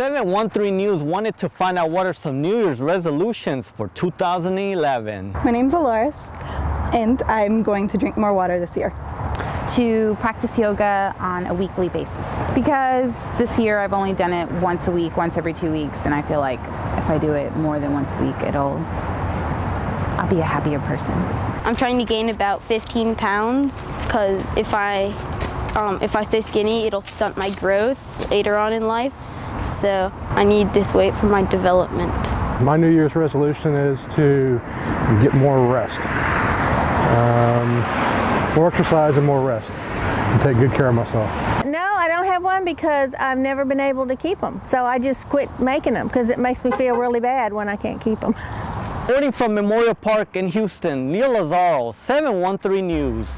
713 News wanted to find out what are some New Year's resolutions for 2011. My name's Aloris, and I'm going to drink more water this year. To practice yoga on a weekly basis. Because this year I've only done it once a week, once every two weeks, and I feel like if I do it more than once a week, it'll, I'll be a happier person. I'm trying to gain about 15 pounds because if I um, if I stay skinny, it'll stunt my growth later on in life. So I need this weight for my development. My New Year's resolution is to get more rest. Um, more exercise and more rest. And take good care of myself. No, I don't have one because I've never been able to keep them. So I just quit making them because it makes me feel really bad when I can't keep them. Reporting from Memorial Park in Houston, Neil Lazaro, 713 News.